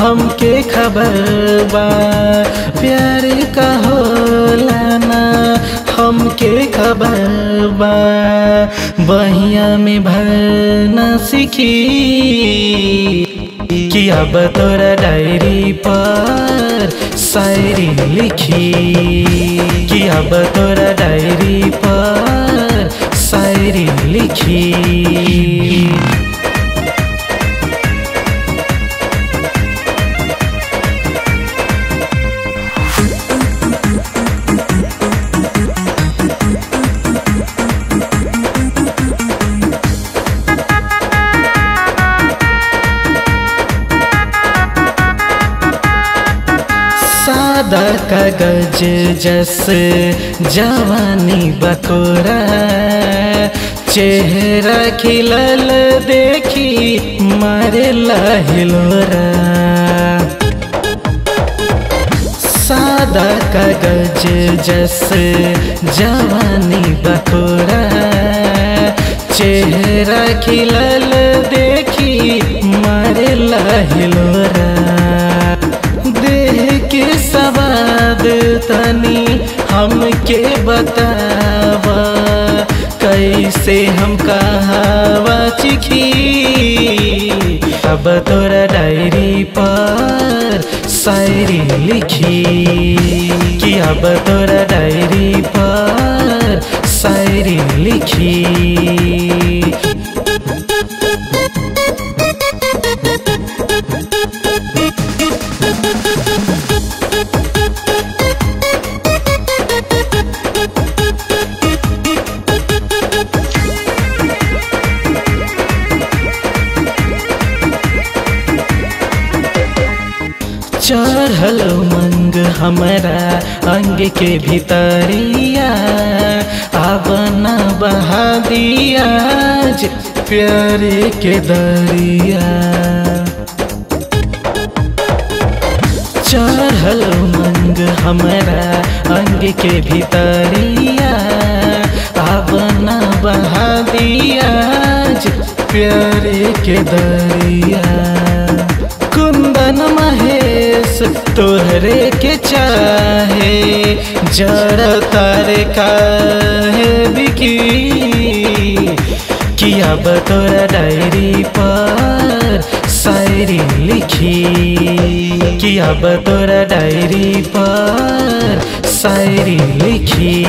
हमके खबर बा। प्यार का हमके खबर बा बहिया में भरना सीखी। कि अब तोरा डायरी पर शायरी लिखी। कि अब तोरा डायरी पर शायरी लिखी। सादा कागज़ जस जवानी बकोरा चेहरा खिलल देखी मारे हिलोरा सादा कागज़ जस जवानी बकोरा चेहरा खिलल देखी मारे हिलोरा तनी हमके बतावा, कैसे हम कहावा चिखी अब तोरा डायरी पर शायरी लिखी। कि अब तोरा डायरी पर शायरी लिखी। चढ़ल मंग हमरा अंग के भीतरिया, आवना बहा दिया प्यारे के दरिया। चढ़ल मंग हमरा अंग के भीतरिया, आवना बहा दिया प्यारे के दरिया। तोहरे के चाहे, जड़ तारे काहे बिकी। कि अब तोरा डायरी पर शायरी लिखी। कि अब तोरा डायरी पर शायरी लिखी।